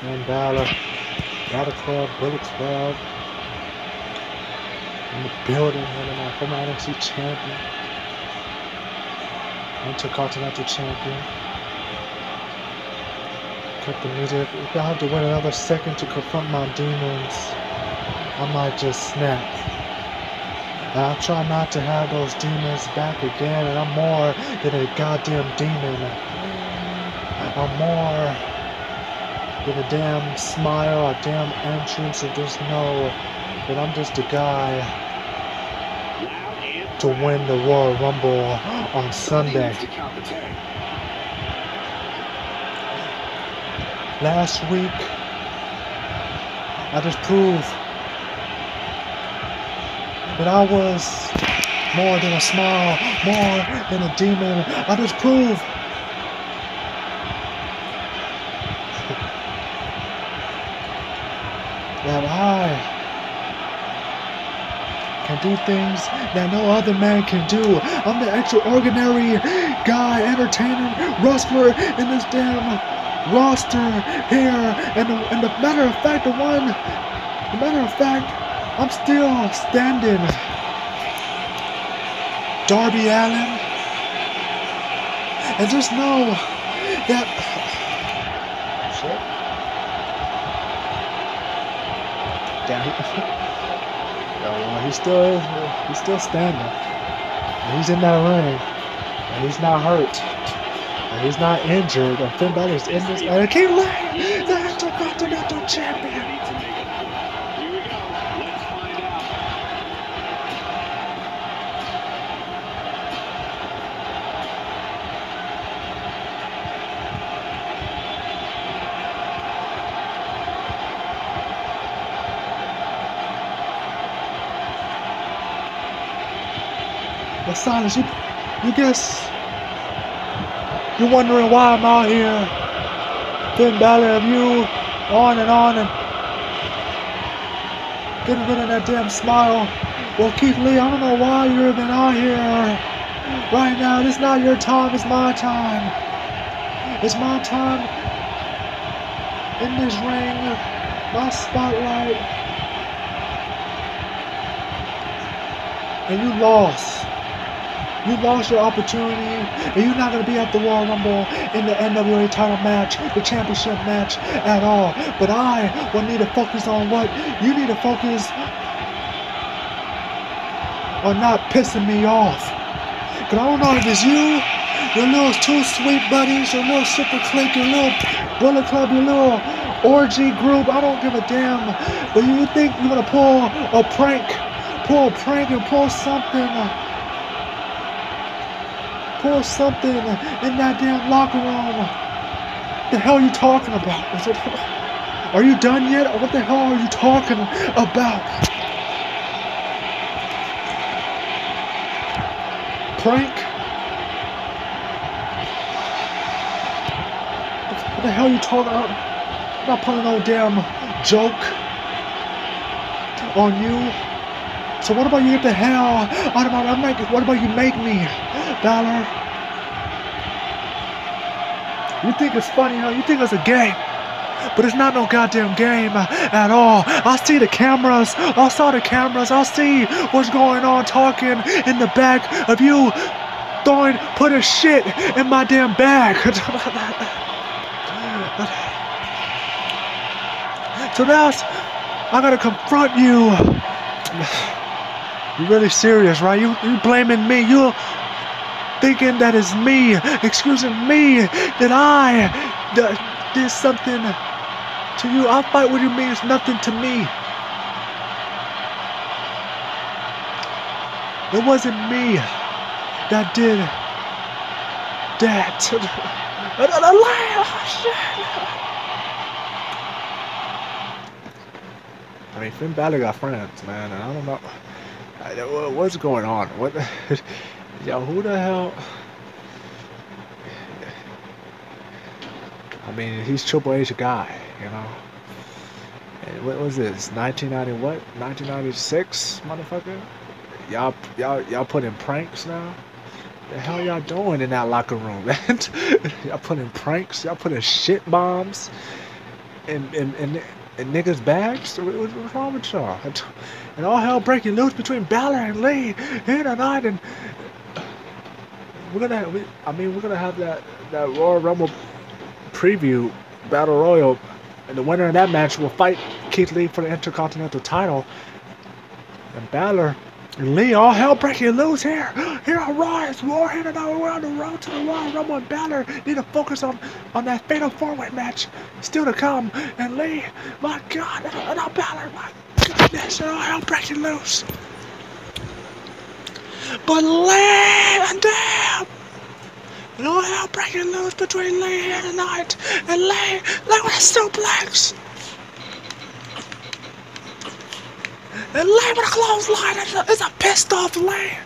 Finn Balor, Battle Club, Bullet Club, in the building, of my former NXT champion, Intercontinental champion. Cut the music. If I have to wait another second to confront my demons, I might just snap. And I try not to have those demons back again, and I'm more than a goddamn demon. I'm more than a damn smile, a damn entrance, and just know that I'm just a guy to win the Royal Rumble on Sunday. Last week, I just proved that I was more than a smile, more than a demon. I just proved that I can do things that no other man can do. I'm the extraordinary guy, entertainer, wrestler in this damn roster here. And, and the matter of fact, the one, the matter of fact, I'm still standing. Darby Allin. And just know that. Shit. Damn, he, uh, he still is. He's still standing. And he's in that ring. And he's not hurt. And he's not injured. And Finn Balor's in this. And I But Silas, you, you guess you're wondering why I'm out here. Finn Balor of you, on and on and getting rid of that damn smile. Well, Keith Lee, I don't know why you're even out here right now. It's not your time, it's my time. It's my time in this ring, my spotlight. And you lost. You lost your opportunity, and you're not going to be at the Royal Rumble in the NWA title match, the championship match at all. But I will need to focus on what you need to focus on not pissing me off. Because I don't know if it's you, your little two sweet buddies, your little super clique, your little bullet club, your little orgy group. I don't give a damn. But you think you're going to pull a prank, pull a prank and pull something uh, pull something in that damn locker room. The hell are you talking about? Are you done yet? What the hell are you talking about? Prank? What the hell are you talking about? I'm not putting no damn joke on you. So what about you get the hell out of my make what about you make me? Balor? You think it's funny, huh? You think it's a game. But it's not no goddamn game uh, at all. I see the cameras. I saw the cameras. I see what's going on talking in the back of you throwing, putting shit in my damn bag. so now I gotta confront you. You really serious, right? You you blaming me. You thinking that it's me, excusing me, that I did something to you. I'll fight with you means nothing to me. It wasn't me that did that. I mean, Finn Balor got friends, man, I don't know what's going on. What? Yo, who the hell? I mean, he's Triple H guy, you know. And what was this? 1990 what? 1996, motherfucker. Y'all, y'all, y'all putting pranks now. The hell y'all doing in that locker room, man? y'all putting pranks. Y'all putting shit bombs in, in, in, in niggas' bags? What, what's wrong with y'all? And all hell breaking loose between Balor and Lee here tonight, and we're gonna. We, I mean, we're gonna have that that Royal Rumble preview battle royal, and the winner of that match will fight Keith Lee for the Intercontinental title. And Balor and Lee, all hell breaking loose here. Here on Raw is War here tonight. We're on the road to the Royal Rumble. And Balor need to focus on on that fatal four-way match still to come. And Lee, my God, and now Balor, my goodness, and all hell breaking loose. But Lee, and damn. All hell breaking loose between Lee and tonight. And Lee, Lee with a suplex. And Lee with a clothesline. It's a, a pissed off Lee.